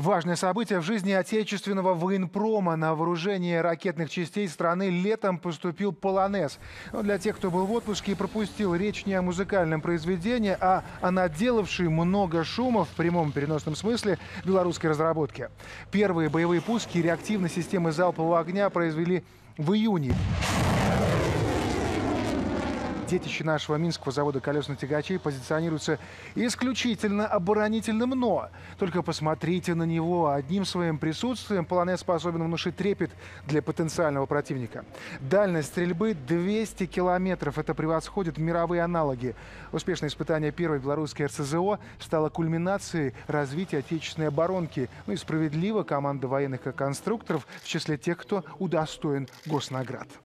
Важное событие в жизни отечественного военпрома. На вооружение ракетных частей страны летом поступил «Полонез». Но для тех, кто был в отпуске и пропустил, речь не о музыкальном произведении, а о наделавшей много шума в прямом переносном смысле белорусской разработке. Первые боевые пуски реактивной системы залпового огня произвели в июне детище нашего Минского завода колесных тягачей позиционируется исключительно оборонительным «но». Только посмотрите на него. Одним своим присутствием полонез способен внушить трепет для потенциального противника. Дальность стрельбы 200 километров. Это превосходит мировые аналоги. Успешное испытание первой белорусской РСЗО стало кульминацией развития отечественной оборонки. Ну и справедливо команда военных конструкторов в числе тех, кто удостоен госнаград.